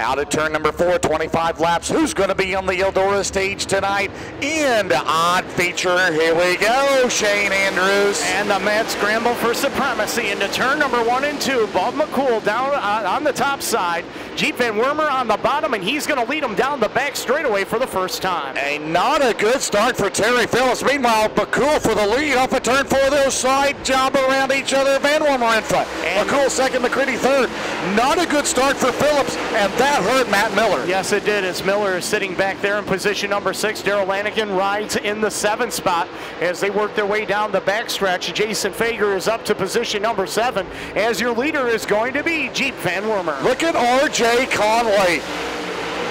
Out at turn number four, 25 laps. Who's going to be on the Eldora stage tonight? And odd feature. Here we go, Shane Andrews. And the Mets scramble for supremacy into turn number one and two. Bub McCool down uh, on the top side. Jeep Van Wormer on the bottom, and he's going to lead them down the back straightaway for the first time. A not a good start for Terry Phillips. Meanwhile, McCool for the lead off at turn four. They'll side job around each other. Van Wormer in front. And McCool second, McCreadie third. Not a good start for Phillips, and that that hurt Matt Miller. Yes, it did. As Miller is sitting back there in position number six, Darrell Lanigan rides in the seventh spot as they work their way down the backstretch. Jason Feger is up to position number seven, as your leader is going to be Jeep Van Wormer. Look at R.J. Conley.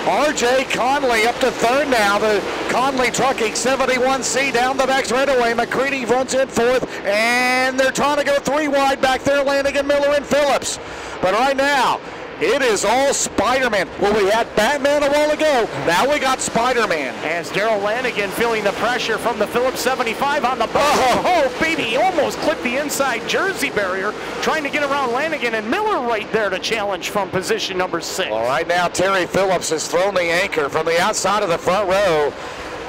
R.J. Conley up to third now. The Conley trucking 71C down the back straightaway. McCreadie runs in fourth, and they're trying to go three wide back there. Lanigan, Miller, and Phillips. But right now, it is all Spider-Man. Well, we had Batman a while ago. Now we got Spider-Man. As Darrell Lanigan feeling the pressure from the Phillips 75 on the bottom. Oh. oh. oh, baby, he almost clipped the inside jersey barrier, trying to get around Lanigan and Miller right there to challenge from position number six. All right, now Terry Phillips has thrown the anchor from the outside of the front row.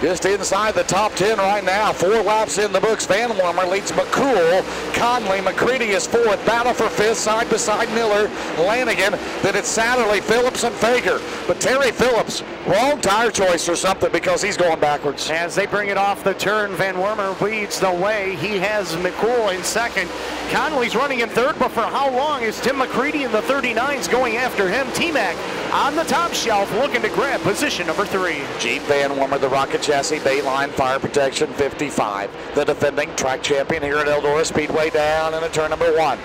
Just inside the top 10 right now. Four laps in the books. Van Wormer leads McCool. Conley, McCreadie is fourth. Battle for fifth, side beside Miller, Lanigan. Then it's Satterley, Phillips, and Feger. But Terry Phillips, wrong tire choice or something because he's going backwards. As they bring it off the turn, Van Wormer leads the way. He has McCool in second. Conley's running in third, but for how long is Tim McCready in the 39s going after him? T-Mac on the top shelf looking to grab position number three. Jeep Van Wormer, the rocket chassis, Bayline Fire Protection 55. The defending track champion here at Eldora Speedway down in a turn number one.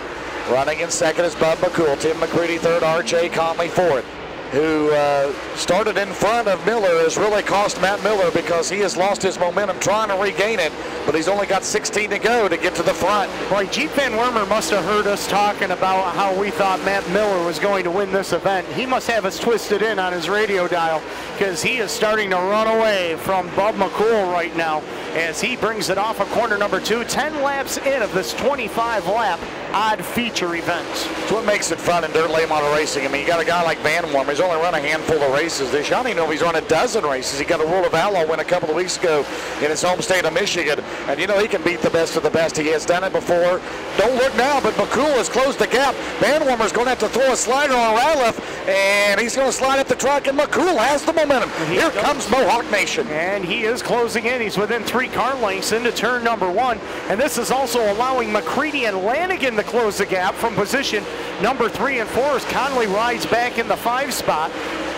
Running in second is Bub McCool, Tim McCreadie third, R.J. Conley fourth who uh, started in front of Miller, has really cost Matt Miller because he has lost his momentum trying to regain it, but he's only got 16 to go to get to the front. Boy, Jeep Van Wormer must have heard us talking about how we thought Matt Miller was going to win this event. He must have us twisted in on his radio dial because he is starting to run away from Bub McCool right now as he brings it off of corner number two. 10 laps in of this 25 lap odd feature events. It's what makes it fun in dirt late model racing. I mean, you got a guy like Van Wormer. He's only run a handful of races this year. I don't even know if he's run a dozen races. He got a World of Outlaw win a couple of weeks ago in his home state of Michigan. And you know, he can beat the best of the best. He has done it before. Don't look now, but McCool has closed the gap. Van Wormer's going to have to throw a slider on Ratliff, and he's going to slide up the track, and McCool has the momentum. Here comes Mohawk Nation. And he is closing in. He's within three car lengths into turn number one. And this is also allowing McCreadie and Lanigan close the gap from position number three and four as Conley rides back in the five spot.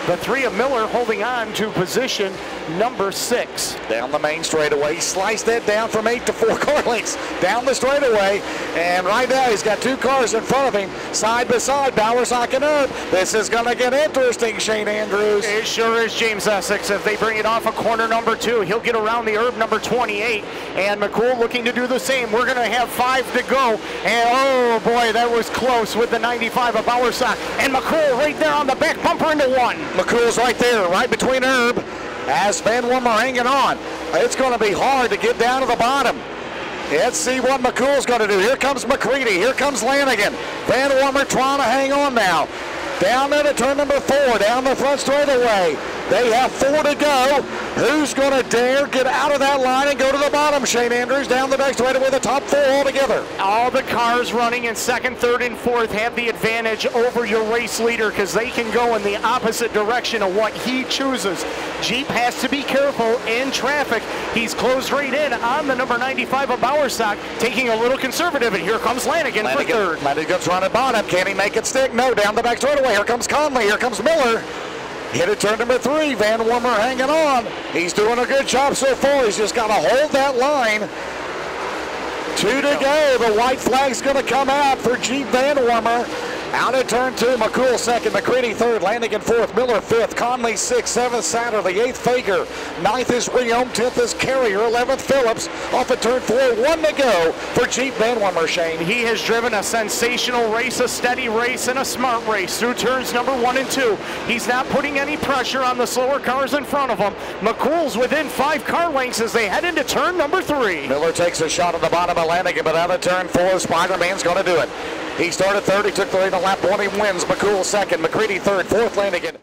The three of Miller holding on to position number six. Down the main straightaway. Slice that down from eight to four car lengths. Down the straightaway. And right now he's got two cars in front of him. Side by side. Bowers and up. This is going to get interesting, Shane Andrews. It sure is James Essex. If they bring it off a of corner number two, he'll get around the herb number 28. And McCool looking to do the same. We're going to have five to go. And oh boy, that was close with the 95 of Bowersock. And McCool right there on the back bumper into one. McCool's right there, right between Herb. As Van Wormer hanging on. It's going to be hard to get down to the bottom. Let's see what McCool's going to do. Here comes McCreadie. Here comes Lanigan. Van Wormer trying to hang on now. Down there to turn number four, down the front straightaway. They have four to go. Who's going to dare get out of that line and go to the bottom? Shane Andrews down the back straightaway, the top four altogether. All the cars running in second, third, and fourth have the advantage over your race leader because they can go in the opposite direction of what he chooses. Jeep has to be careful in traffic. He's closed right in on the number 95 of Bowersock, taking a little conservative, and here comes Lanigan, Lanigan for third. Lanigan's running bottom. Can he make it stick? No, down the back straightaway. Here comes Conley. Here comes Miller. Hit it turn number three. Van Wormer hanging on. He's doing a good job so far. He's just got to hold that line. Two to go. The white flag's going to come out for Jeep Van Wormer. Out at turn two, McCool second, McCreadie third, Lanigan fourth, Miller fifth, Conley sixth, seventh, Satter the eighth, Feger, ninth is Riom, tenth is Carrier, eleventh Phillips. Off at turn four, one to go for Jeep Van Wormer, Shane. He has driven a sensational race, a steady race, and a smart race through turns number one and two. He's not putting any pressure on the slower cars in front of him. McCool's within five car lengths as they head into turn number three. Miller takes a shot at the bottom of Lanigan, but out of turn four, Spider-Man's going to do it. He started third. He took the lead on lap one. He wins. McCool second. McCreadie third. Fourth Lanigan.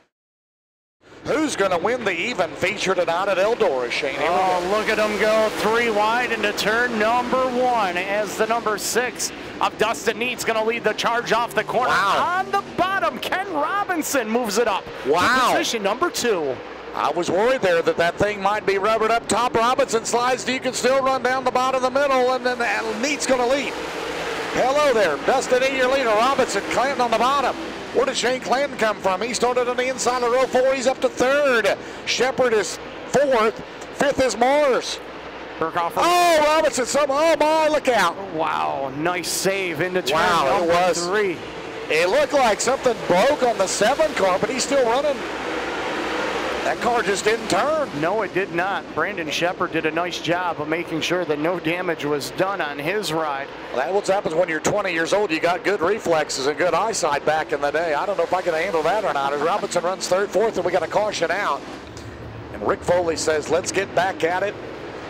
Who's going to win the even feature tonight at Eldora, Shane? Oh, look at him go three wide into turn number one as the number six of Dustin Neat's going to lead the charge off the corner. Wow. On the bottom, Kent Robinson moves it up. to Wow. position number two. I was worried there that that thing might be rubbered up top. Robinson slides. You can still run down the bottom of the middle, and then Neat's going to lead. Hello there, Dustin Neat, your leader. Robinson, Clanton on the bottom. Where did Shane Clanton come from? He started on the inside of row four. He's up to third. Sheppard is fourth. Fifth is Mars. Burkhoff. Oh, Robinson, some, oh my, look out. Wow, nice save into turn Wow, it was. three. It looked like something broke on the seven car, but he's still running. That car just didn't turn. No, it did not. Brandon Sheppard did a nice job of making sure that no damage was done on his ride. That's what happens when you're 20 years old. You got good reflexes and good eyesight back in the day. I don't know if I can handle that or not. As Robinson runs third, fourth, and we got a caution out. And Rick Foley says, let's get back at it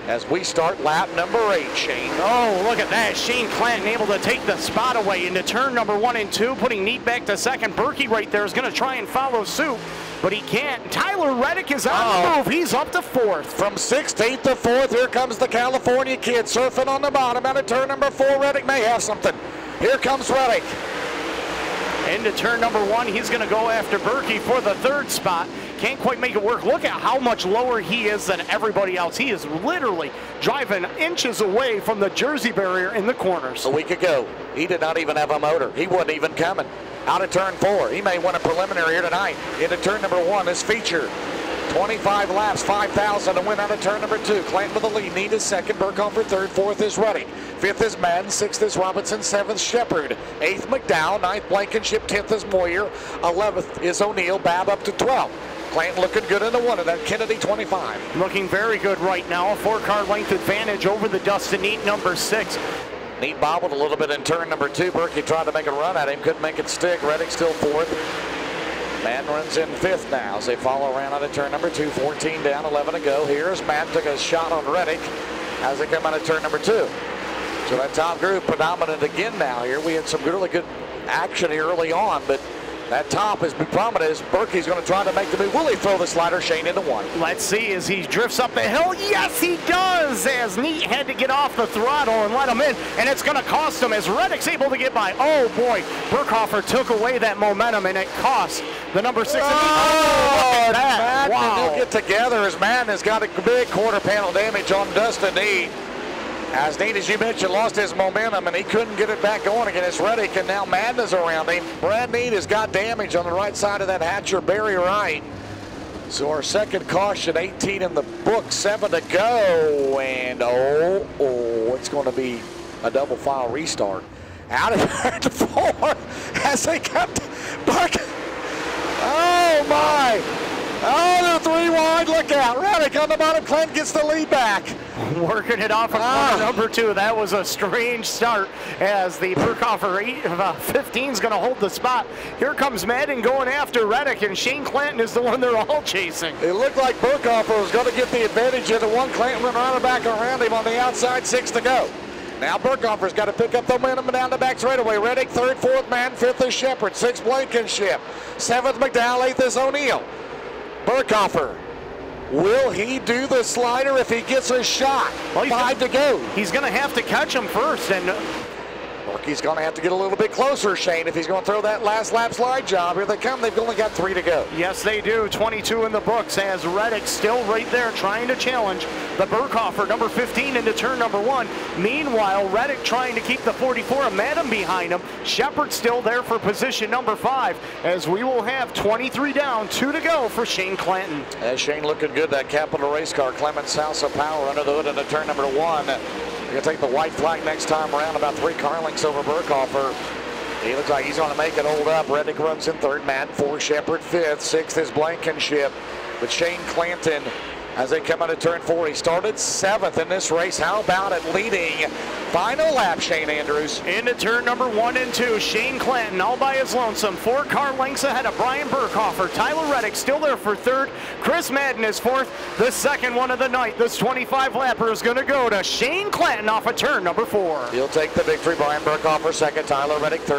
as we start lap number eight, Shane. Oh, look at that. Shane Clanton able to take the spot away into turn number one and two, putting Neat back to second. Berkey right there is going to try and follow suit, but he can't. Tyler Reddick is on Uh-oh. the oh. move. He's up to fourth. From 16th to 4th, here comes the California kid surfing on the bottom out of turn number four. Reddick may have something. Here comes Reddick. Into turn number one, he's going to go after Berkey for the third spot. Can't quite make it work. Look at how much lower he is than everybody else. He is literally driving inches away from the Jersey barrier in the corners. A week ago, he did not even have a motor. He wasn't even coming. Out of turn four, he may win a preliminary here tonight. Into turn number one, his feature. 25 laps, 5,000 to win out of turn number two. Clanton with the lead. Neat is second. Birkhofer third. Fourth is Reddick. Fifth is Madden. Sixth is Robinson. Seventh, Sheppard. Eighth, McDowell. Ninth, Blankenship. Tenth is Moyer. Eleventh is O'Neal. Babb up to 12. Clanton looking good in the one of that. Kennedy 25. Looking very good right now. A four car length advantage over the Dustin Neat number six. Neat bobbled a little bit in turn number two. Berkey tried to make a run at him, couldn't make it stick. Reddick still fourth. Madden runs in fifth now as they follow around out of turn number two. 14 down, 11 to go. Here's Matt took a shot on Reddick as they come out of turn number two. So that top group predominant again now here. We had some really good action here early on, but that top is prominent as Berkey's going to try to make the move. Will he throw the slider Shane into one? Let's see as he drifts up the hill. Yes, he does. As Neat had to get off the throttle and let him in, and it's going to cost him as Reddick's able to get by. Oh boy, Birkhofer took away that momentum, and it cost the number six. Oh, at that. Madden, Wow. they'll get together as Madden has got a big quarter panel damage on Dustin Neat. As Neat, as you mentioned, lost his momentum and he couldn't get it back going again. It's Reddick and now Madden is around him. Brad Neat has got damage on the right side of that Hatcher Berry right. So our second caution, 18 in the book, seven to go. And oh, oh, it's going to be a double file restart. Out of turn four as they to Buck. Oh my! Oh, they're three wide. Look out. Reddick on the bottom. Clint gets the lead back. Working it off of Ah. number two. That was a strange start as the Birkhofer uh, 15 is going to hold the spot. Here comes Madden going after Reddick, and Shane Clanton is the one they're all chasing. It looked like Birkhofer was going to get the advantage of the one. Clanton and back around him on the outside. Six to go. Now Birkhofer's got to pick up the momentum down the back straightaway. Reddick, third, fourth man, fifth is Sheppard, sixth Blankenship, seventh McDowell, eighth is O'Neal. Birkhofer, will he do the slider if he gets a shot? Well, Five to go. He's going to have to catch him first, and Berkey's going to have to get a little bit closer, Shane, if he's going to throw that last lap slide job. Here they come. They've only got three to go. yes, they do. 22 in the books as Reddick still right there trying to challenge the Birkhofer, number 15, into turn number one. Meanwhile, Reddick trying to keep the 44 of Madden behind him. Sheppard still there for position number five as we will have 23 down, two to go for Shane Clanton. As Shane looking good, that Capital race car, Clements House of Power under the hood into turn number one. To take the white flag next time around, about three car lengths over Birkhofer. He looks like he's going to make it hold up. Reddick runs in third, Matt four, Sheppard fifth, sixth is Blankenship. But Shane Clanton, as they come out of turn four, he started seventh in this race. How about it leading final lap, Shane Andrews? Into turn number one and two, Shane Clanton all by his lonesome. Four car lengths ahead of Brian Birkhofer. Tyler Reddick still there for third. Chris Madden is fourth. The second one of the night, this 25 lapper is going to go to Shane Clanton off of turn number four. He'll take the victory. Brian Birkhofer second, Tyler Reddick third.